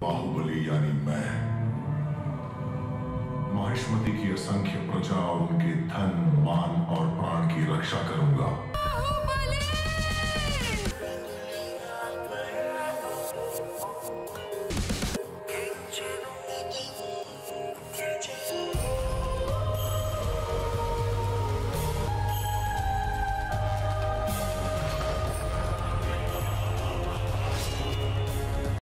बाहुबली यानी मैं। महिष्मति की असंख्य प्रजा और उनके धन, मान और प्राण की रक्षा करूँगा।